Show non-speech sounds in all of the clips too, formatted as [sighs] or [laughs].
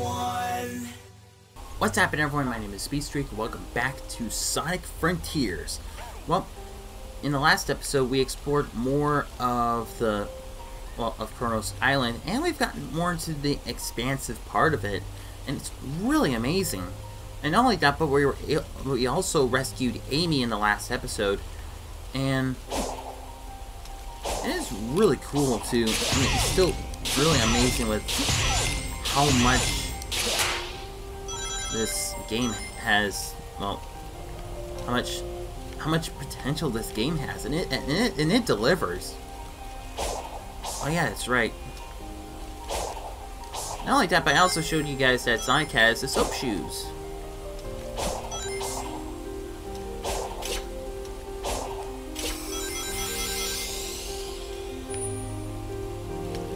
one. What's happening everyone? My name is Speedstreak welcome back to Sonic Frontiers. Well, in the last episode we explored more of the well of Kronos Island and we've gotten more into the expansive part of it and it's really amazing. And not only that, but we were we also rescued Amy in the last episode and it is really cool to I mean it's still really amazing with how much this game has, well, how much, how much potential this game has, and it, and it, and it delivers. Oh yeah, that's right. Not only that, but I also showed you guys that Sonic has the soap shoes.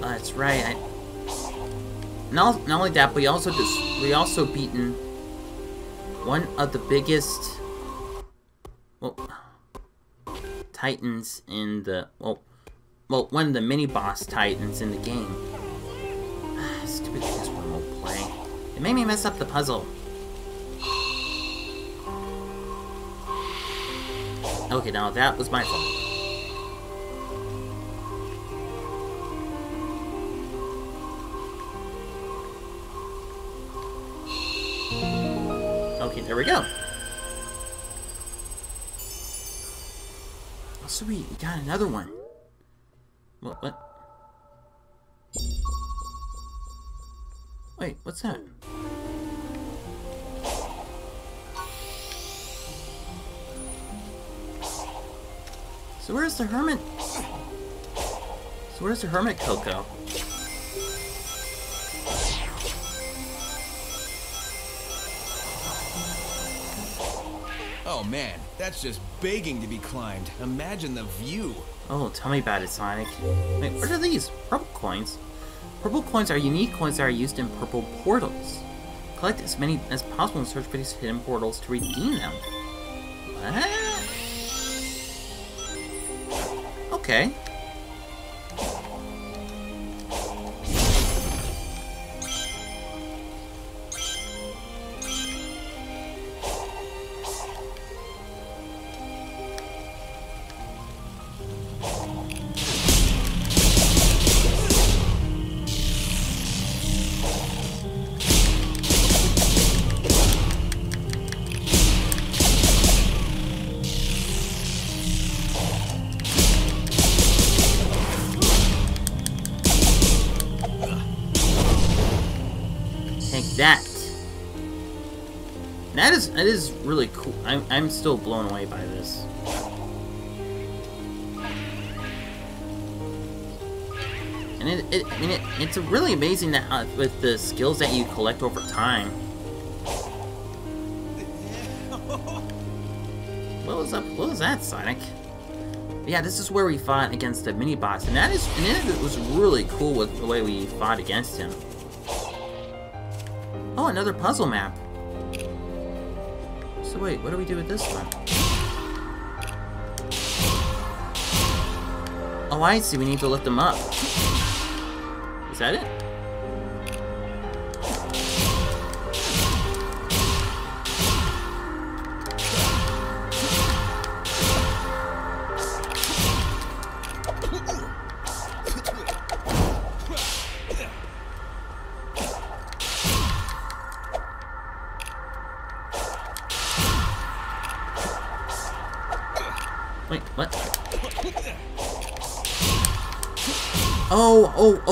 That's right. I, not, not only that, but we also just we also beaten one of the biggest well titans in the well well one of the mini boss titans in the game. [sighs] Stupid this one won't play. It made me mess up the puzzle. Okay, now that was my fault. There we go. Oh, sweet, we got another one. What? What? Wait, what's that? So where's the hermit? So where's the hermit Koco? Oh man, that's just begging to be climbed. Imagine the view. Oh, tell me about it, Sonic. Wait, what are these? Purple coins? Purple coins are unique coins that are used in purple portals. Collect as many as possible and search for these hidden portals to redeem them. What? Okay. Take that. That is that is really cool. I'm I'm still blown away by this. And it, it I mean it, it's really amazing that uh, with the skills that you collect over time. What was up? What was that, Sonic? Yeah, this is where we fought against the mini boss, and that is and it was really cool with the way we fought against him. Oh, another puzzle map. So wait, what do we do with this one? Oh, I see. We need to lift them up. Is that it?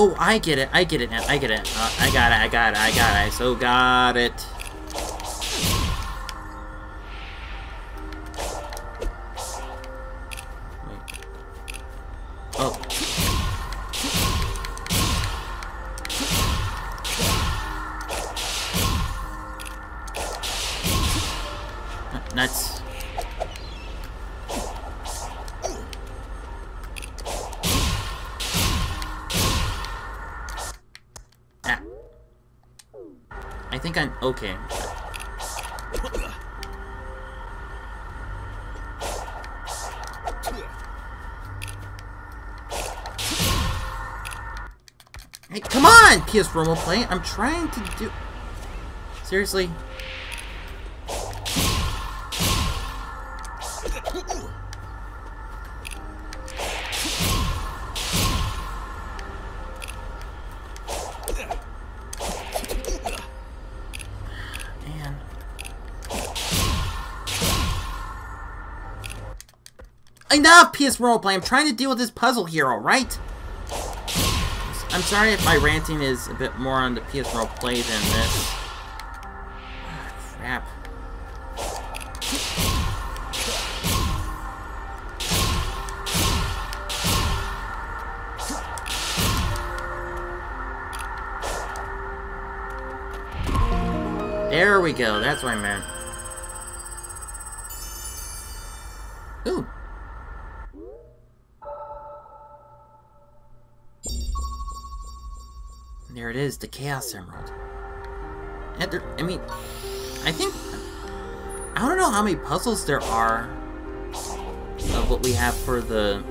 Oh, I get it. I get it now. I get it. Uh, I got it. I got it. I got it. I so got it. Okay. Hey, come on, PS Remote Play. I'm trying to do. Seriously? Enough, PS Remote Play! I'm trying to deal with this puzzle here, alright? I'm sorry if my ranting is a bit more on the PS Remote Play than this. Ah, crap. There we go, that's what I meant. There it is, the Chaos Emerald. I mean, I think... I don't know how many puzzles there are of what we have for the...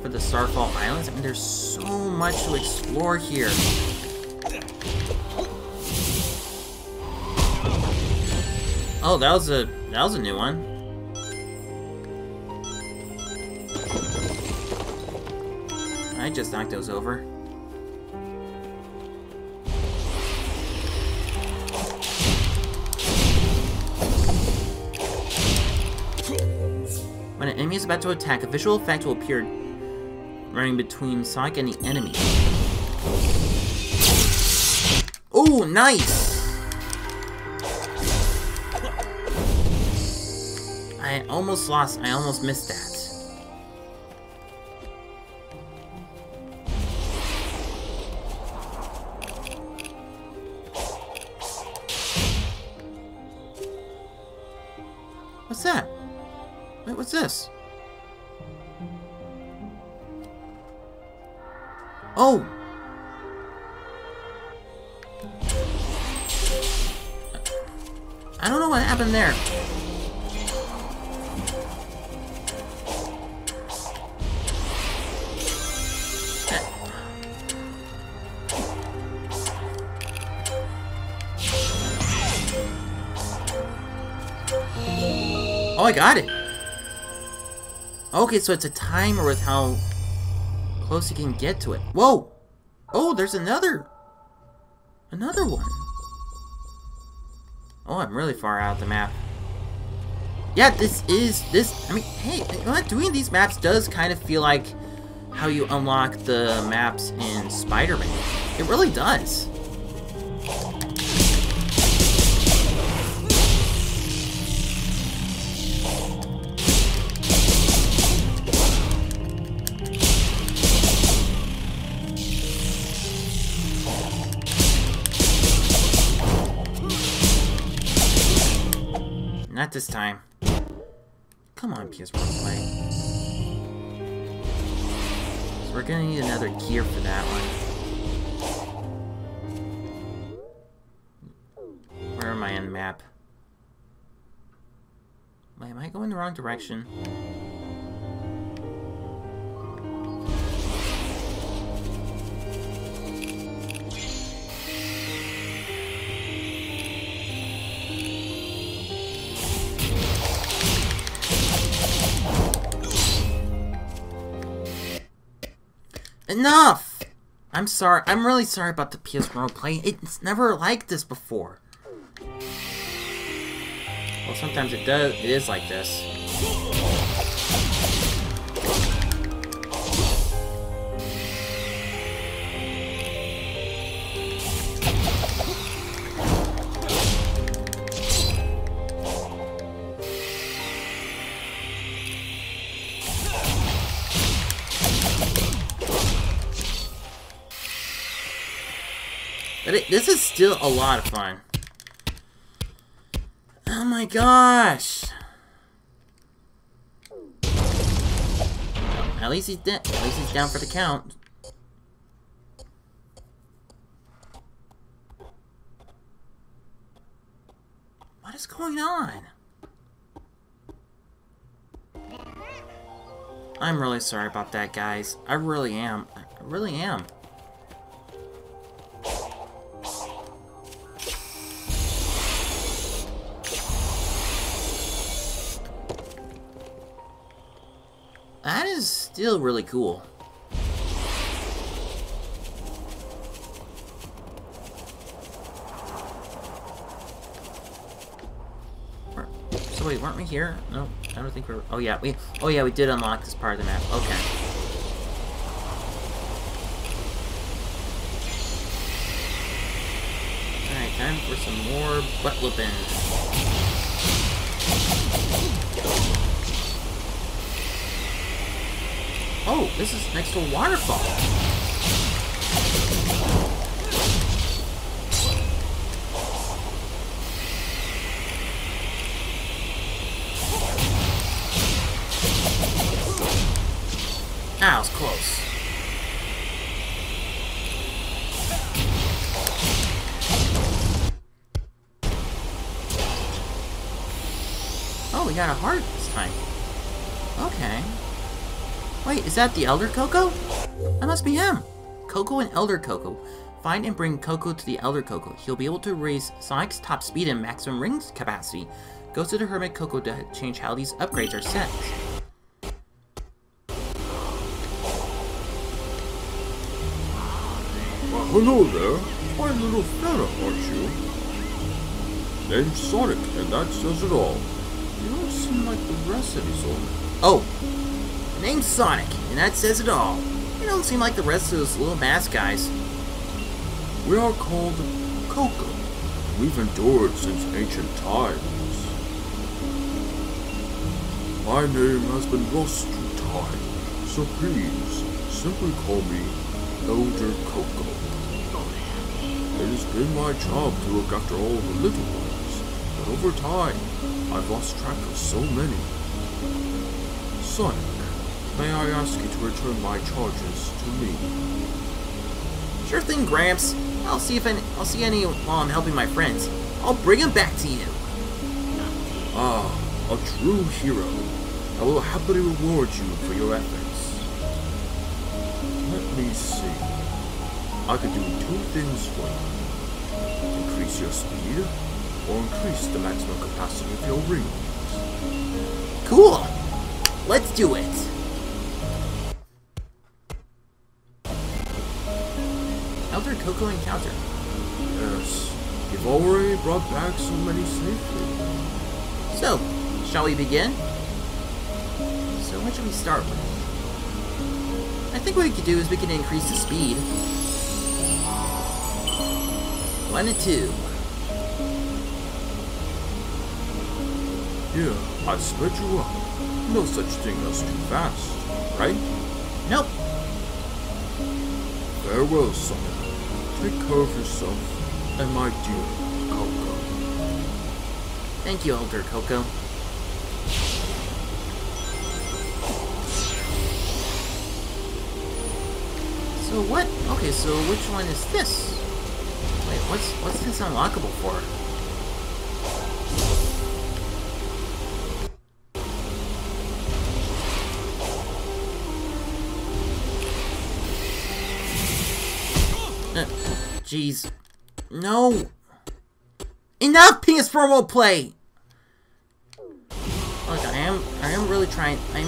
for the Starfall Islands. I mean, there's so much to explore here. Oh, that was a that was a new one. I just knocked those over. Enemy is about to attack, a visual effect will appear running between Sonic and the enemy. Oh, nice! I almost lost, I almost missed that. Oh, I got it. Okay, so it's a timer with how close you can get to it. Whoa! Oh, there's another... Another one. Oh, I'm really far out of the map. Yeah, this is... This... I mean, hey? Doing these maps does kind of feel like how you unlock the maps in Spider-Man. It really does. This time. Come on, PS1 play. So we're gonna need another gear for that one. Where am I in the map? Wait, am I going the wrong direction? Enough! I'm sorry. I'm really sorry about the PS1 play. It's never like this before. Well, sometimes it does. It is like this. But it, this is still a lot of fun. Oh my gosh! At least he's dead. At least he's down for the count. What is going on? I'm really sorry about that, guys. I really am. I really am. That is still really cool. So wait, weren't we here? No, I don't think we're... Oh yeah, we... Oh yeah, we did unlock this part of the map. Okay. Time for some more butt whooping. Oh, this is next to a waterfall. Ah, was close. Oh, we got a heart this time. Okay. Wait, is that the Elder Koco? That must be him. Koco and Elder Koco. Find and bring Koco to the Elder Koco. He'll be able to raise Sonic's top speed and maximum ring capacity. Go to the Hermit Koco to change how these upgrades are set. Well, hello there. My little fella, aren't you? Name's Sonic, and that says it all. You don't seem like the rest of these old... Oh, name's Sonic, and that says it all. You don't seem like the rest of those little mask guys. We are called Koco. We've endured since ancient times. My name has been lost to time, so please, simply call me Elder Koco. It has been my job to look after all the little ones, but over time, I've lost track of so many. Sonic, may I ask you to return my charges to me? Sure thing, Gramps. I'll see if any, I'll see any while I'm helping my friends. I'll bring them back to you. Ah, a true hero. I will happily reward you for your efforts. Let me see. I could do two things for you. Increase your speed, or increase the maximum capacity of your rings. Cool. Let's do it. Koco encounter. Yes, you've already brought back so many safely. So, shall we begin? So what should we start with? I think what we could do is we can increase the speed. One and two. Here, I sped you up. No such thing as too fast, right? Nope. Farewell, Sonic. Of yourself and my dear Koco. Thank you, Elder Koco. So what? Okay, so which one is this? Wait, what's what's this unlockable for? Jeez. No! Enough PS Remote Play! Look, I am I am really trying I'm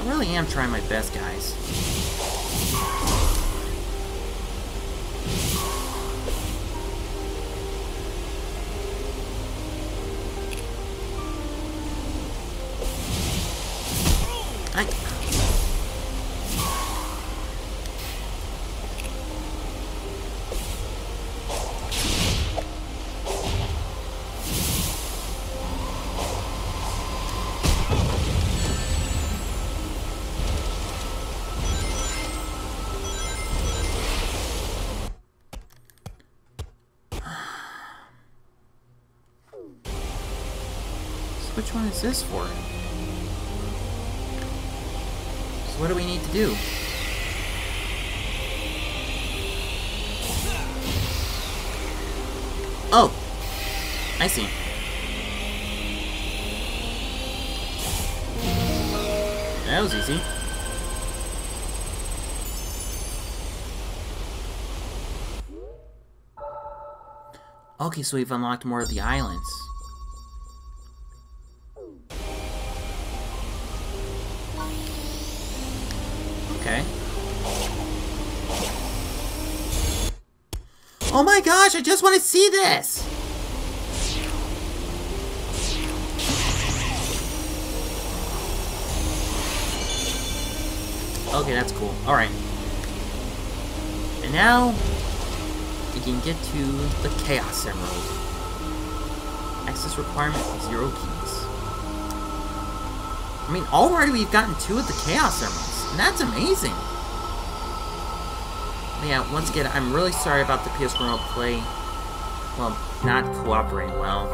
I really am trying my best, guys. I one is this for? So what do we need to do? Oh! I see. That was easy. Okay, so we've unlocked more of the islands. Oh my gosh, I just want to see this! Okay, that's cool. Alright. And now, we can get to the Chaos Emerald. Access requirement, zero keys. I mean, already we've gotten two of the Chaos Emeralds, and that's amazing. But yeah, once again, I'm really sorry about the PS Remote Play, well, not cooperating well.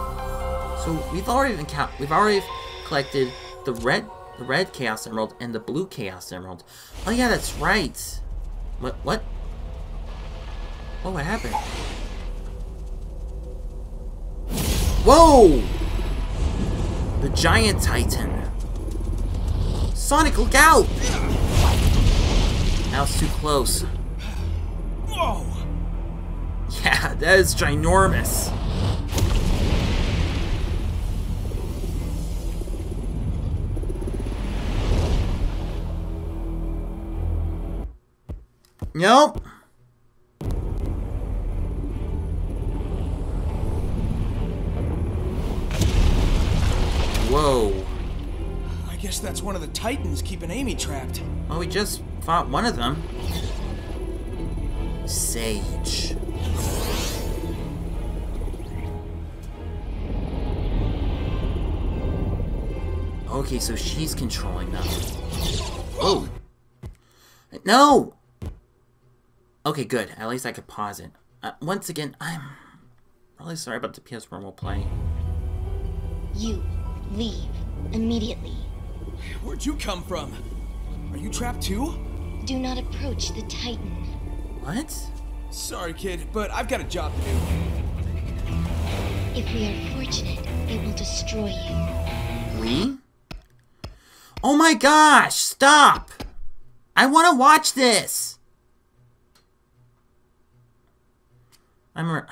So we've already count we've already collected the red the red Chaos Emerald and the blue Chaos Emerald. Oh yeah, that's right. What what? Oh, what happened? Whoa! The Giant Titan. Sonic, look out! That was too close. Yeah, that is ginormous. Nope. Whoa. I guess that's one of the Titans keeping Amy trapped. Well, we just fought one of them. Sage. Okay, so she's controlling them. Oh! No! Okay, good. At least I could pause it. Uh, once again, I'm really sorry about the PS Remote Play. You leave immediately. Where'd you come from? Are you trapped too? Do not approach the Titan. What? Sorry, kid, but I've got a job to do. If we are fortunate, it will destroy you. We? Oh my gosh! Stop! I want to watch this! I'm.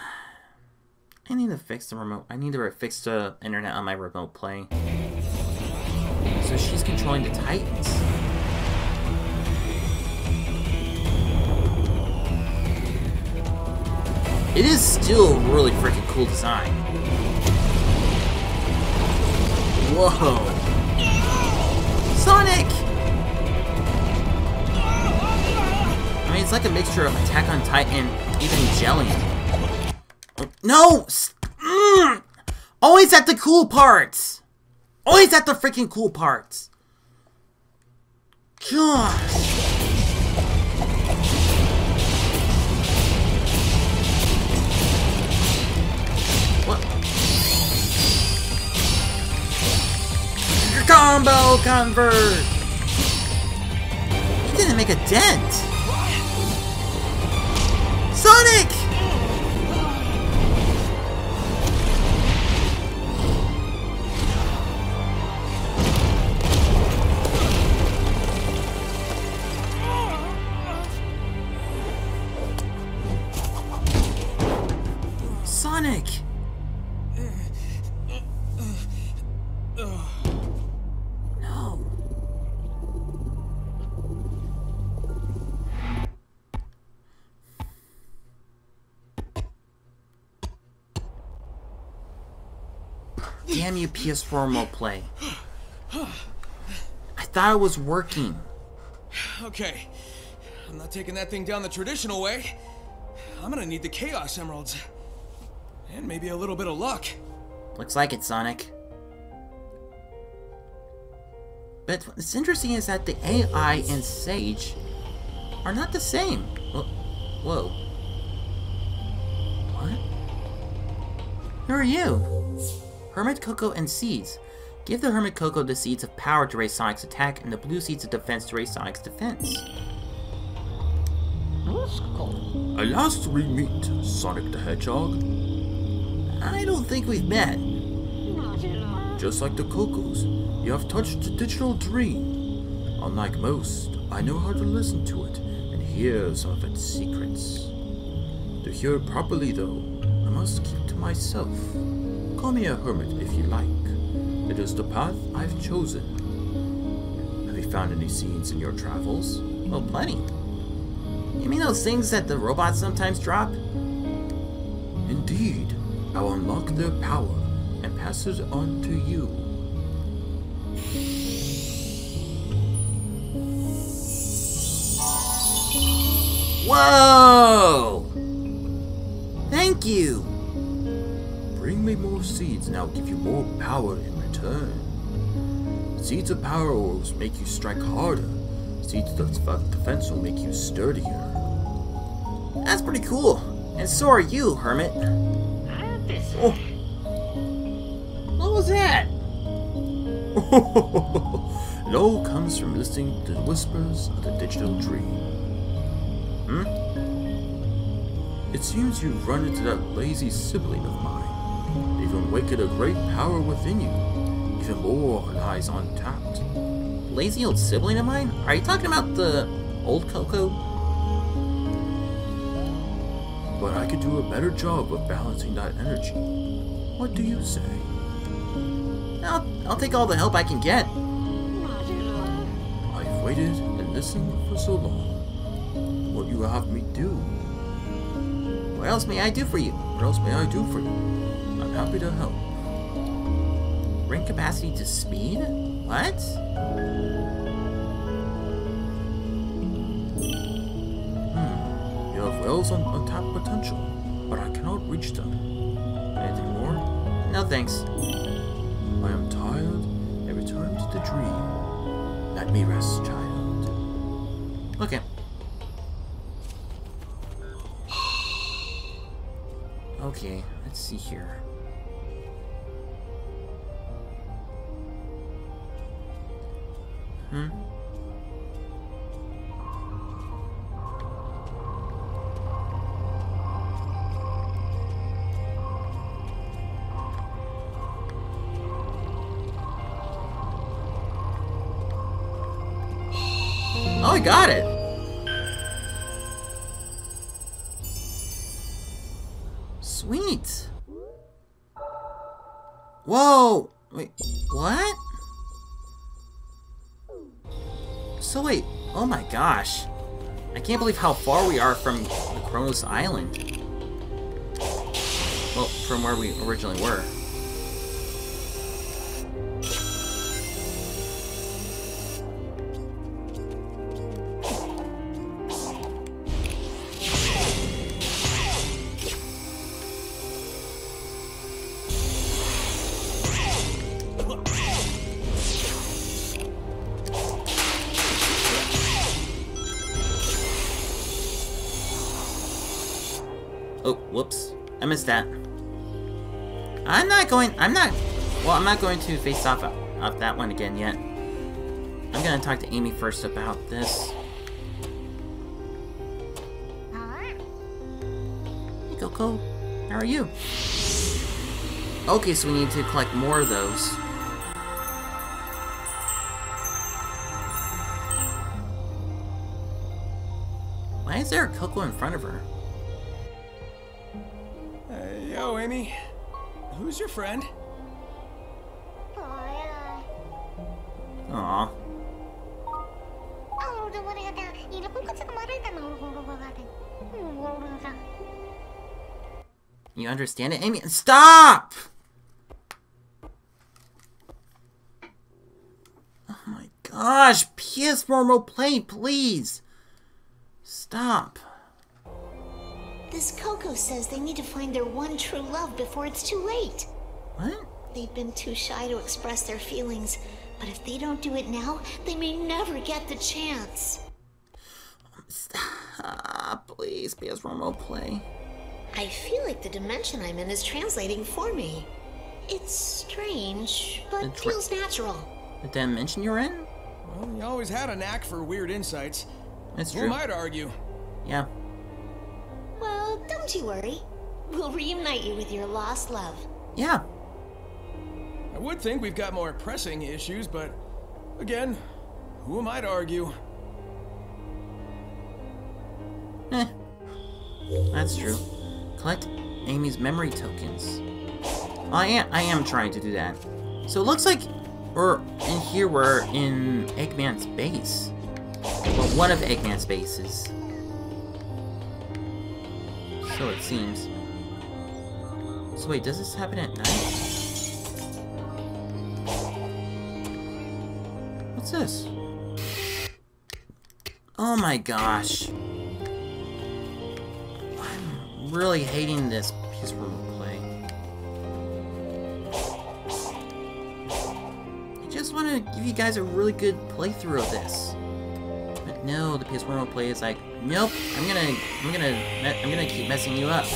I need to fix the remote. I need to fix the internet on my remote play. So she's controlling the Titans. It is still a really freaking cool design. Whoa. Sonic! I mean, it's like a mixture of Attack on Titan, Evangelion. No! Mm! Always at the cool parts! Always at the freaking cool parts! Gosh! Combo convert! He didn't make a dent! Sonic! Damn you, PS4 remote play. I thought it was working. Okay. I'm not taking that thing down the traditional way. I'm gonna need the Chaos Emeralds. And maybe a little bit of luck. Looks like it, Sonic. But what's interesting is that the AI and Sage are not the same. Whoa. Whoa. What? Who are you? Hermit Koco and Seeds. Give the Hermit Koco the seeds of power to raise Sonic's attack and the blue seeds of defense to raise Sonic's defense. Alas, we meet, Sonic the Hedgehog. I don't think we've met. Just like the Kocos, you have touched the digital dream. Unlike most, I know how to listen to it and hear some of its secrets. To hear it properly, though, I must keep to myself. Call me a hermit if you like. It is the path I've chosen. Have you found any seeds in your travels? Well, plenty. You mean those things that the robots sometimes drop? Indeed, I'll unlock their power and pass it on to you. Whoa! Thank you! Me more seeds and I'll give you more power in return. Seeds of power will make you strike harder. Seeds of defense will make you sturdier. That's pretty cool. And so are you, Hermit. Oh. What was that? [laughs] it all comes from listening to the whispers of the digital dream. Hmm? It seems you've run into that lazy sibling of mine. Awakened a great power within you. Even more lies untapped. Lazy old sibling of mine? Are you talking about the old Koco? But I could do a better job of balancing that energy. What do you say? I'll, I'll take all the help I can get. I've waited and listened for so long. What you have me do? What else may I do for you? What else may I do for you? Happy to help. Ring capacity to speed? What? Hmm. You have wells on untapped potential, but I cannot reach them. Anything more? No thanks. I am tired and return to the dream. Let me rest, child. Okay. [sighs] Okay, let's see here. Sweet! Whoa! Wait, what? So wait, oh my gosh. I can't believe how far we are from the Kronos Island. Well, from where we originally were. Not going to face off of that one again yet. I'm gonna talk to Amy first about this. Hey, Koco. How are you? Okay, so we need to collect more of those. Why is there a Koco in front of her? Hey, yo, Amy. Who's your friend? You understand it, Amy? Stop! Oh my gosh, PS Normal Play, please! Stop. This Koco says they need to find their one true love before it's too late. What? They've been too shy to express their feelings, but if they don't do it now, they may never get the chance. Stop, Ah, please, PS Remote Play. I feel like the dimension I'm in is translating for me. It's strange, but It's feels natural. The dimension you're in? Well, you always had a knack for weird insights. That's Who true. am I to argue? Yeah. Well, don't you worry. We'll reunite you with your lost love. Yeah. I would think we've got more pressing issues, but again, who am I to argue? [laughs] That's true. Collect Amy's memory tokens. I am I am trying to do that. So it looks like we're in here we're in Eggman's base. Well, one of Eggman's bases. So it seems. So wait, does this happen at night? What's this? Oh my gosh. Really hating this piece of remote play. I just want to give you guys a really good playthrough of this. But no, the PS1 remote play is like, nope, I'm gonna, I'm gonna, I'm gonna keep messing you up.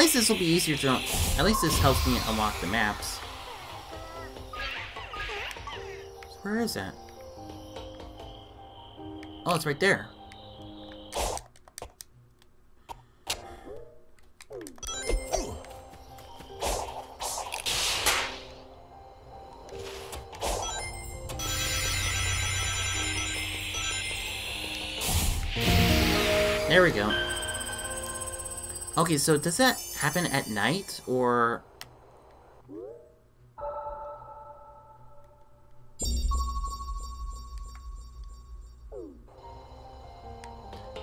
Least this will be easier to... At least this helps me unlock the maps. Where is that? Oh, it's right there. There we go. Okay, so does that happen at night, or...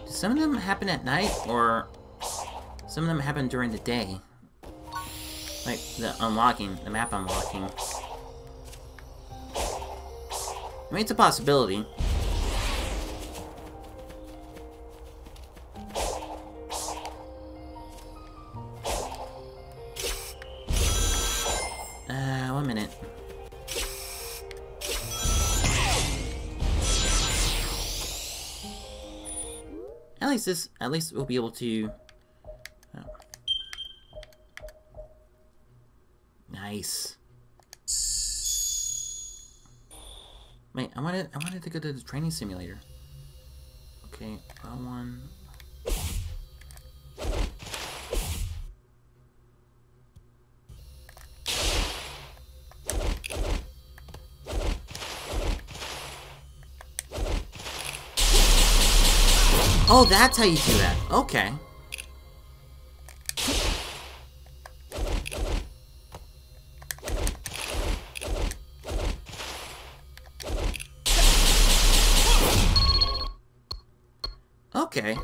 Do some of them happen at night, or some of them happen during the day? Like, the unlocking, the map unlocking. I mean, it's a possibility. this, at least we'll be able to... Oh. Nice. Wait, I wanted, I wanted to go to the training simulator. Okay, L1, Oh, that's how you do that. Okay. Okay.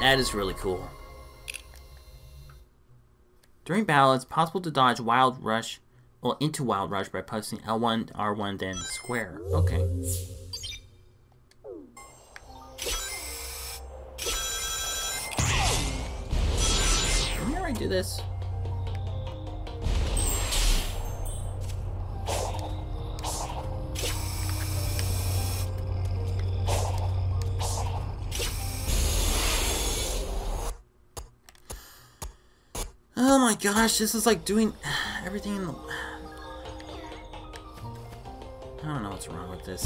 That is really cool. During battle, it's possible to dodge Wild Rush, well, into Wild Rush by pressing L1, R1, then square. Okay. Do this. Oh my gosh, this is like doing [sighs] everything in the... [sighs] I don't know what's wrong with this.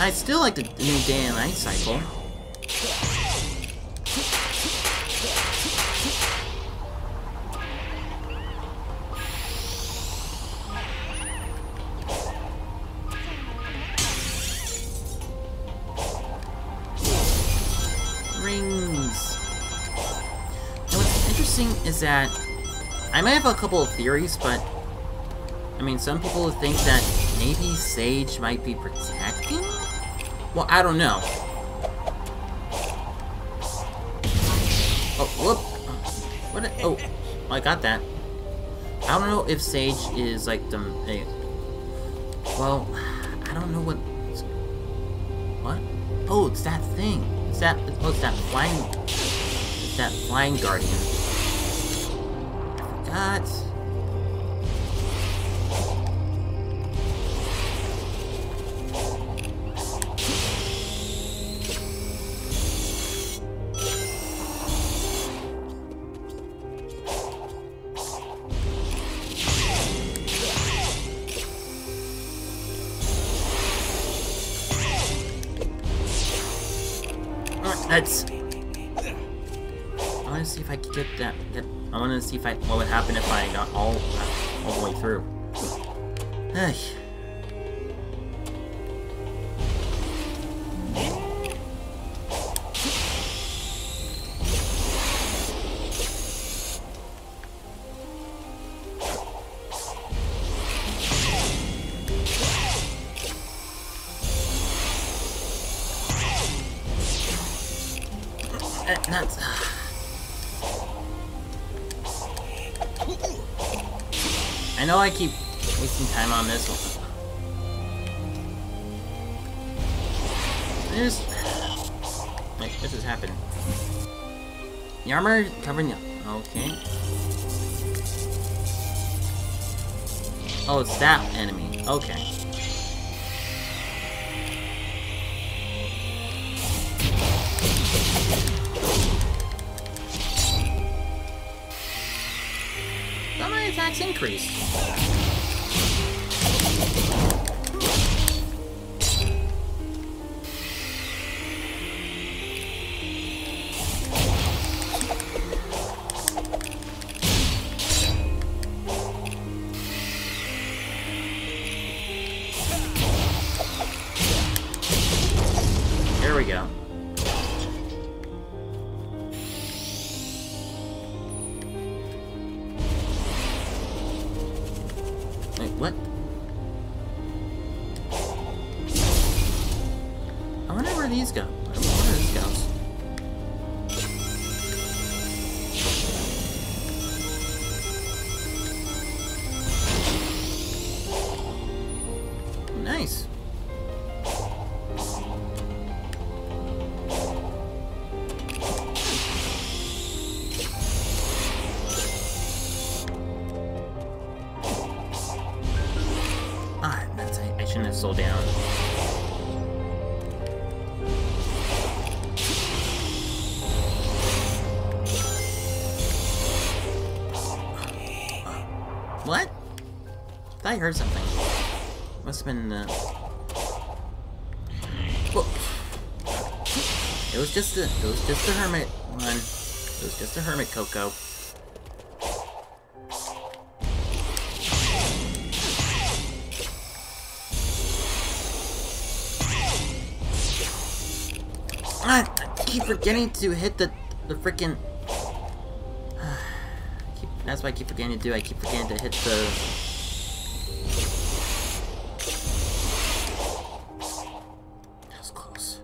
I still like the new day and night cycle. Rings. And what's interesting is that I might have a couple of theories, but I mean, some people think that maybe Sage might be protecting? Well, I don't know. Oh, whoop. What? a- oh, I got that. I don't know if Sage is like the. A, well, I don't know what. What? Oh, it's that thing. It's that. Oh, it's that flying. It's that flying guardian. I forgot. Let's. I want to see if I could get that. I want to see if I what would happen if I got all all the way through. I keep wasting time on this one. Wait, what just happened? The covering the... Okay. Oh, it's that enemy. Okay. My I, I slowed down. What? Thought I heard something. Must have been, uh... It was just a, it was just a hermit one. It was just a hermit Koco. Keep forgetting to hit the the freaking. [sighs] That's what I keep forgetting to do. I keep forgetting to hit the. That was close.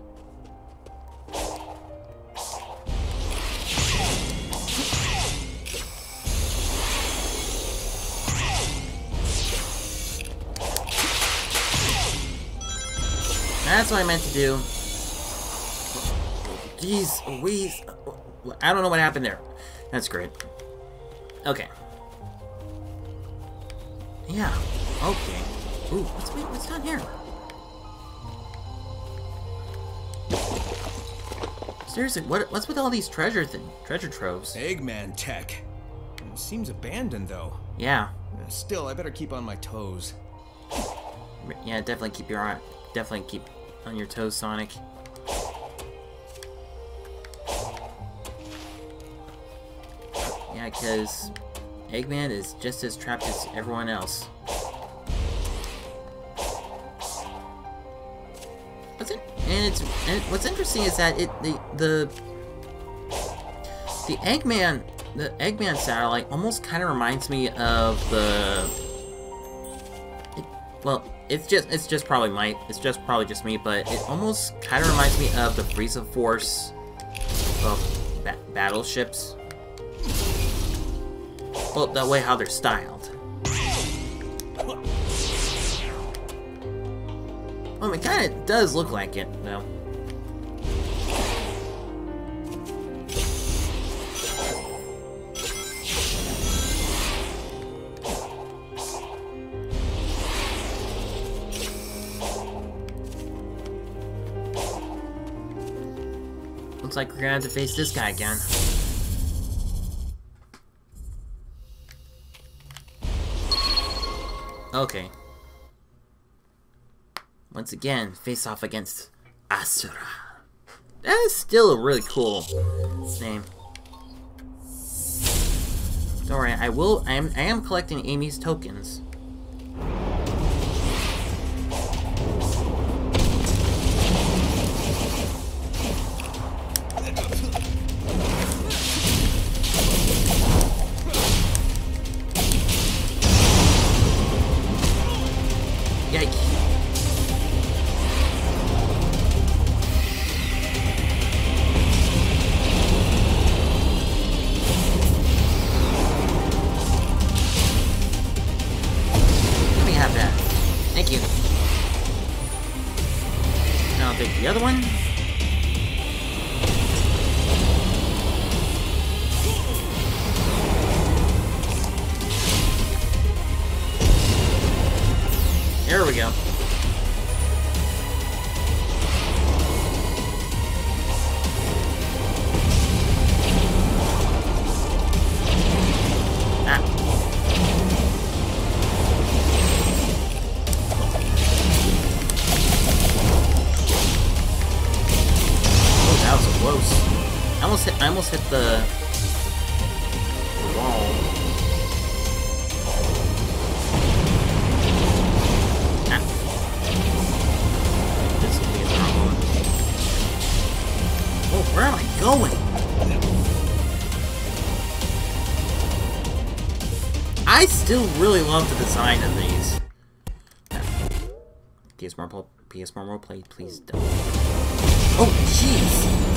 That's what I meant to do. Jeez, Louise. I don't know what happened there. That's great. Okay. Yeah. Okay. Ooh, what's wait, what's down here? Seriously, what what's with all these treasure thing treasure troves? Eggman tech. Seems abandoned, though. Yeah. Uh, still, I better keep on my toes. Yeah, definitely keep your eye definitely keep on your toes, Sonic. Because Eggman is just as trapped as everyone else. What's it? And it's and what's interesting is that it the the the Eggman the Eggman satellite almost kind of reminds me of the. It, well, it's just it's just probably my it's just probably just me, but it almost kind of reminds me of the Frieza Force of ba battleships. Well, that way how they're styled. Well, it kind of does look like it, though. Looks like we're gonna have to face this guy again. Okay. Once again, face off against Asura. That is still a really cool name. Don't worry, I will. I am. I am collecting Amy's tokens. Really love the design of these. PS Remote, PS Remote play, please don't. Oh, jeez!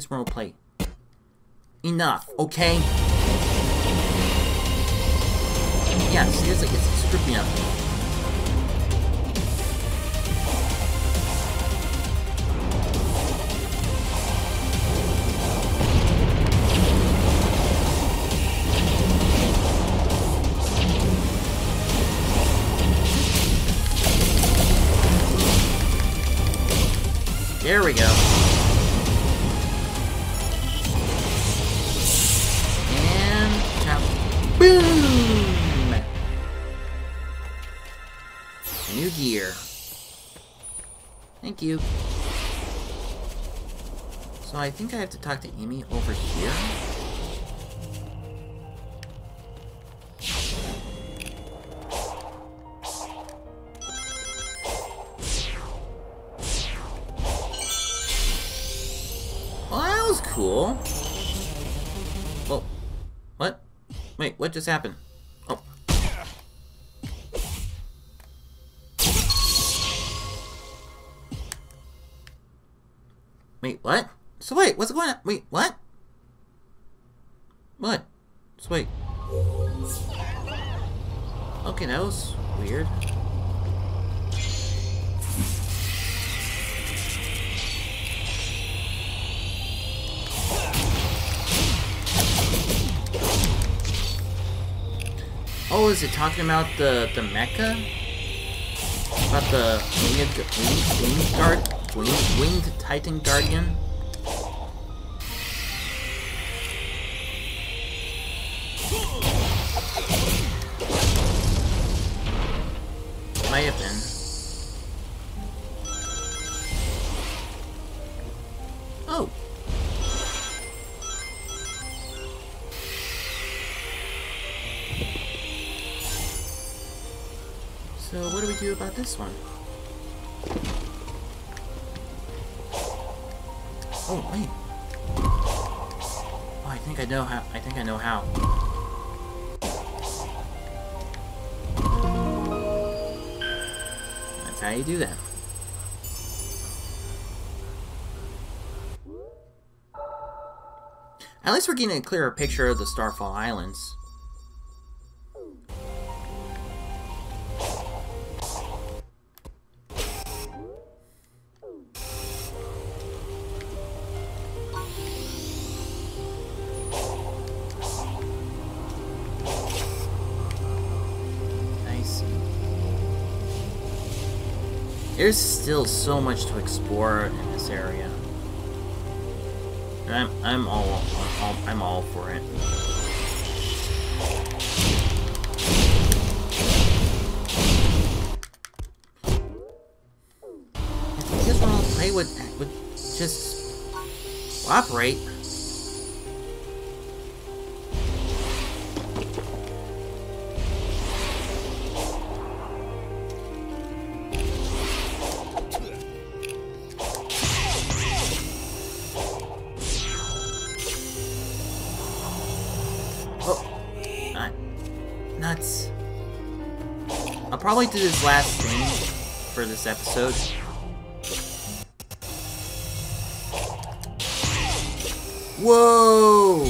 PS Remote Play. Enough, okay? Yeah, seriously, it's screwed me You. So I think I have to talk to Amy over here. Well, that was cool. Well, what? Wait, what just happened? What? So wait, what's going on? Wait, what? What? So wait. Okay, that was weird. Oh, is it talking about the the mecha? About the winged winged, guard winged, titan guardian? Might have been. Oh. So what do we do about this one? Oh wait. Oh, I think I know how. I think I know how. That's how you do that. At least we're getting a clearer picture of the Starfall Islands. There's still so much to explore in this area. And I'm I'm all, all I'm all for it. I just want to play with with just cooperate. This last thing for this episode. Whoa!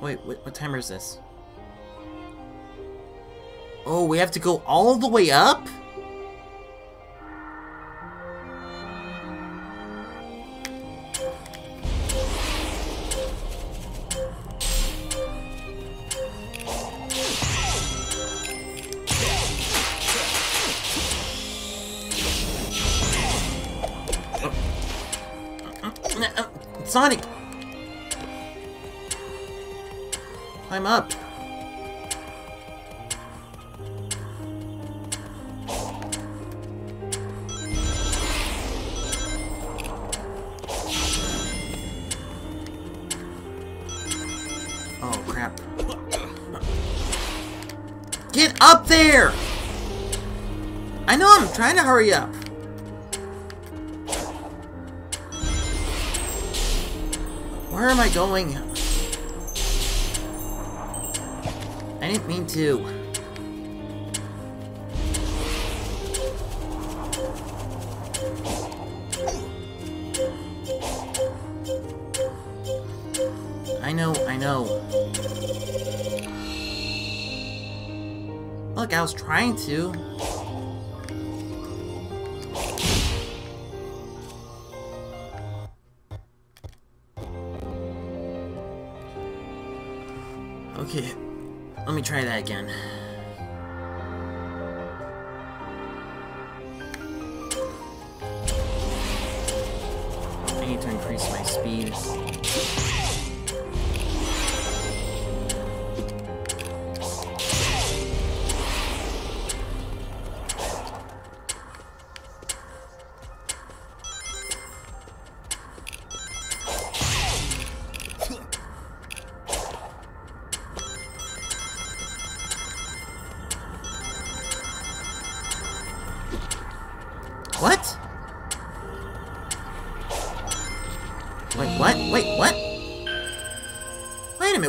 Wait, what, what timer is this? Oh, we have to go all the way up? Sonic! Climb up. Oh, crap. Get up there! I know I'm trying to hurry up. Am I going? I didn't mean to. I know, I know. Look, I was trying to. Try that again.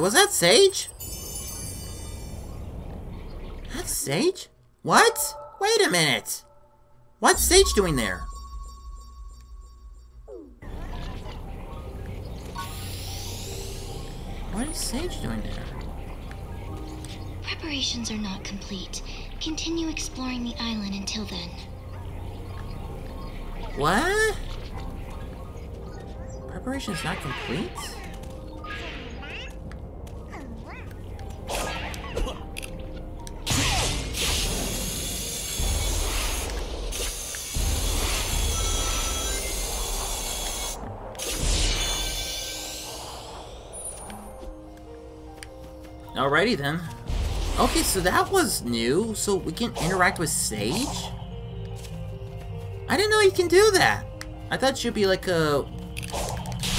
Was that Sage? That's Sage? What? Wait a minute! What's Sage doing there? What is Sage doing there? Preparations are not complete. Continue exploring the island until then. What? Preparation's not complete? Alrighty then. Okay, so that was new. So we can interact with Sage? I didn't know you can do that. I thought you'd be like a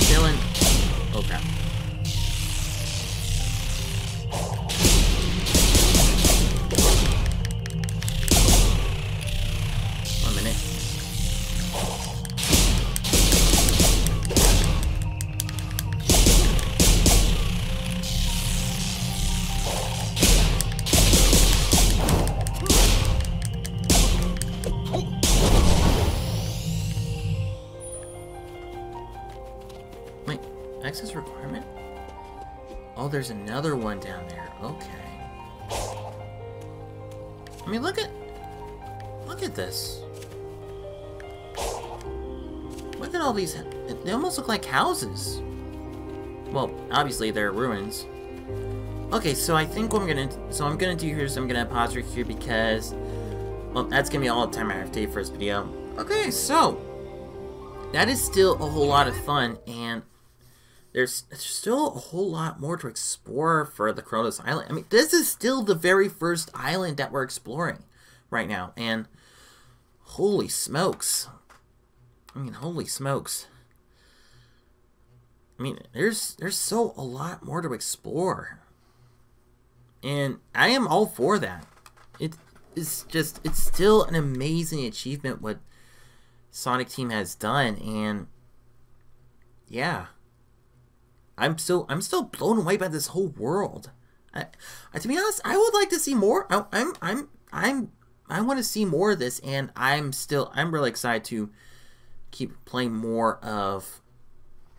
villain. There's another one down there. Okay. I mean, look at... Look at this. Look at all these... They almost look like houses. Well, obviously they're ruins. Okay, so I think what I'm gonna so I'm gonna do here is I'm gonna pause right here because well that's gonna be all the time I have to take for this video. Okay, so that is still a whole lot of fun and there's, still a whole lot more to explore for the Kronos Island. I mean, this is still the very first island that we're exploring right now, and holy smokes. I mean, holy smokes. I mean, there's there's so a lot more to explore. And I am all for that. It is just it's still an amazing achievement what Sonic Team has done and yeah. I'm still I'm still blown away by this whole world. I, I to be honest, I would like to see more. I, I'm I'm I'm I want to see more of this, and I'm still I'm really excited to keep playing more of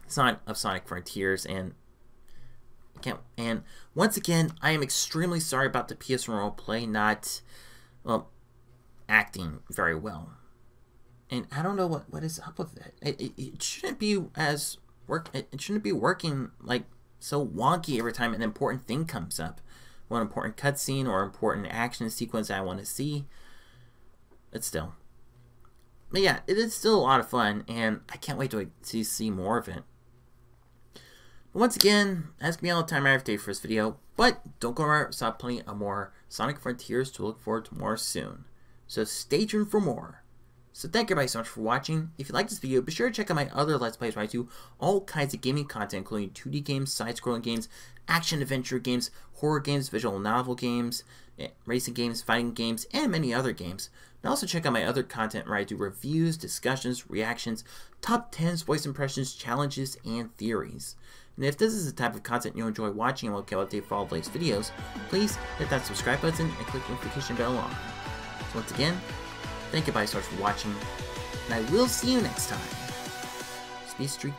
Sonic of Sonic Frontiers and can't and once again I am extremely sorry about the PS1 play not well acting very well. And I don't know what, what is up with it. It, it. it shouldn't be as work it, it shouldn't be working like so wonky every time an important thing comes up. One important cutscene or important action sequence I want to see. But still. But yeah, it is still a lot of fun, and I can't wait to see, see more of it. But once again, that's to be all the time I have today for this video. But don't go anywhere, stop plenty of more Sonic Frontiers to look forward to more soon. So stay tuned for more. So thank you everybody so much for watching. If you like this video, be sure to check out my other Let's Plays where I do all kinds of gaming content, including 2D games, side-scrolling games, action-adventure games, horror games, visual novel games, eh, racing games, fighting games, and many other games. And also check out my other content where I do reviews, discussions, reactions, top 10s, voice impressions, challenges, and theories. And if this is the type of content you enjoy watching and will get updated for all the latest videos, please hit that subscribe button and click the notification bell on. So once again, Thank you guys so much for watching, and I will see you next time. Speedstreak